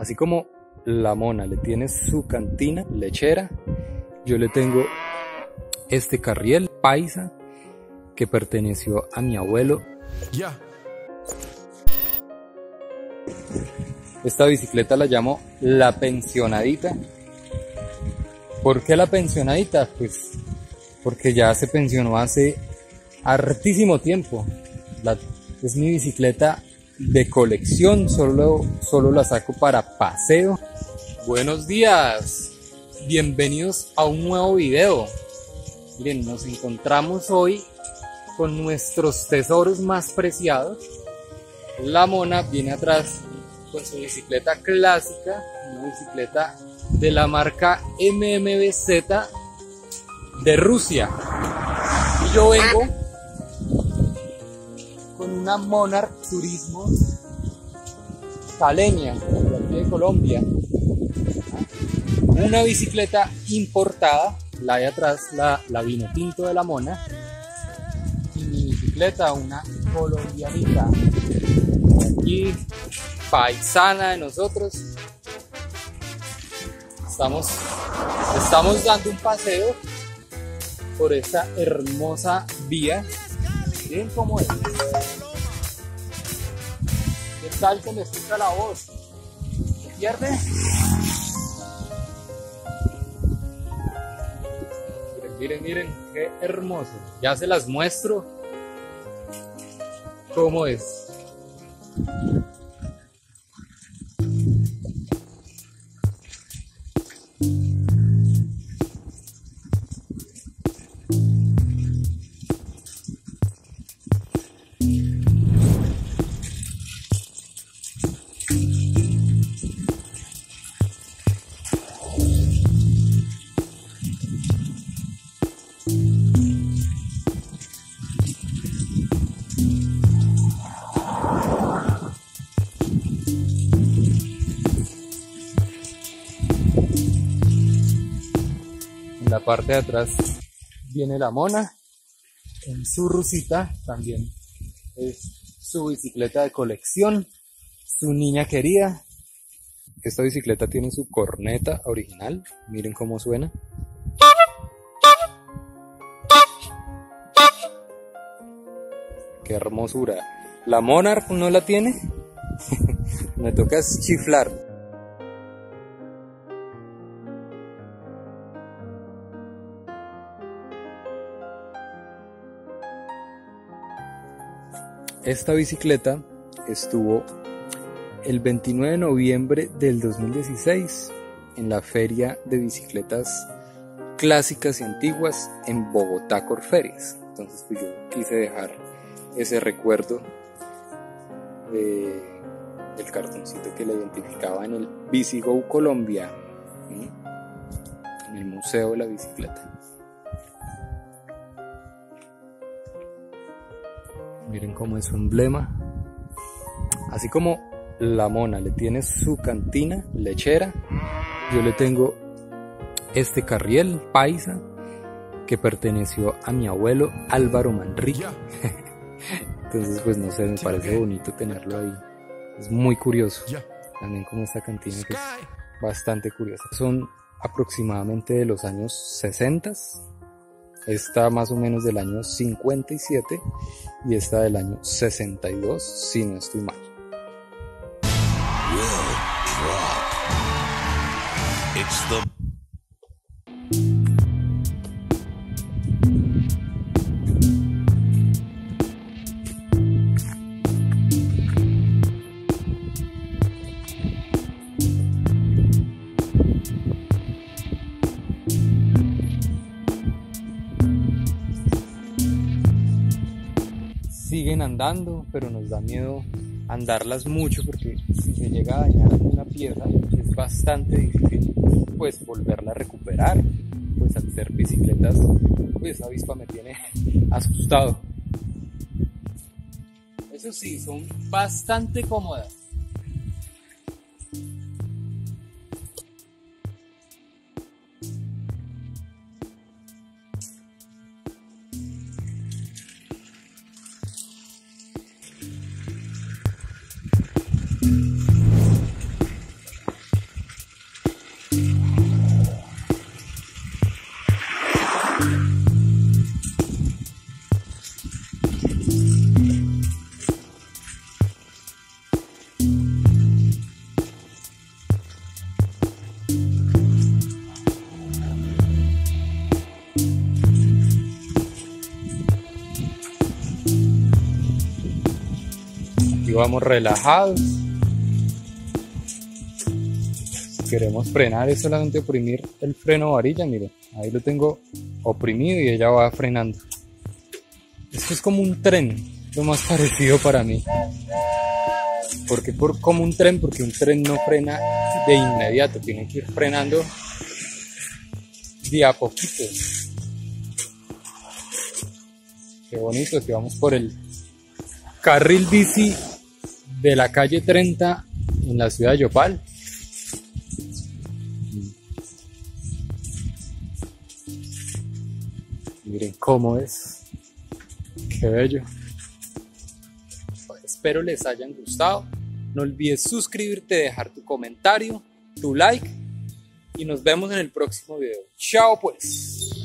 Así como la mona le tiene su cantina lechera, yo le tengo este carriel paisa que perteneció a mi abuelo. Ya. Esta bicicleta la llamo la pensionadita. ¿Por qué la pensionadita? Pues porque ya se pensionó hace hartísimo tiempo. es mi bicicleta de colección, solo, solo la saco para paseo. Buenos días, bienvenidos a un nuevo video. Miren, nos encontramos hoy con nuestros tesoros más preciados. La mona viene atrás con su bicicleta clásica, una bicicleta de la marca MMBZ de Rusia. Y yo vengo con una Monarch Turismo caleña, de Colombia. Una bicicleta importada, la de atrás, la, la vino tinto de la Mona. Y mi bicicleta, una colombianita. Aquí, paisana de nosotros. Estamos, estamos dando un paseo por esta hermosa vía. Miren cómo es. ¿Qué tal que me escucha la voz? ¿Se pierde? Miren, miren, miren, qué hermoso. Ya se las muestro cómo es. La parte de atrás viene la mona. En su rusita también es su bicicleta de colección, su niña querida. Esta bicicleta tiene su corneta original. Miren cómo suena. Qué hermosura. La Monarch no la tiene. Me toca chiflar. Esta bicicleta estuvo el 29 de noviembre del 2016 en la feria de bicicletas clásicas y antiguas en Bogotá Corferias. Entonces pues yo quise dejar ese recuerdo del cartoncito que la identificaba en el Bicigo Colombia, en el Museo de la Bicicleta. Miren cómo es su emblema. Así como la mona le tiene su cantina lechera, yo le tengo este carriel paisa que perteneció a mi abuelo Álvaro Manrique. Entonces, pues no sé, me parece bonito tenerlo ahí. Es muy curioso. También como esta cantina que es bastante curiosa. Son aproximadamente de los años 60 Está más o menos del año 57 y esta del año 62, si no estoy mal. Andando, pero nos da miedo andarlas mucho porque si se llega a dañar alguna pieza es bastante difícil pues volverla a recuperar. Pues al ser bicicletas, pues avispa me tiene asustado. Eso sí, son bastante cómodas. Vamos relajados. Si queremos frenar es solamente oprimir el freno varilla, miren, ahí lo tengo oprimido y ella va frenando. Esto es como un tren, lo más parecido para mí. porque por como un tren? Porque un tren no frena de inmediato, tiene que ir frenando de a poquito. Qué bonito que vamos por el carril bici de la calle 30 en la ciudad de Yopal. Miren cómo es. Qué bello. Espero les hayan gustado. No olvides suscribirte, dejar tu comentario, tu like y nos vemos en el próximo video. Chao pues.